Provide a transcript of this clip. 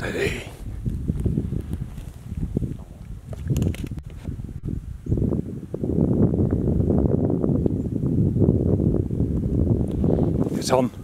today. It's on.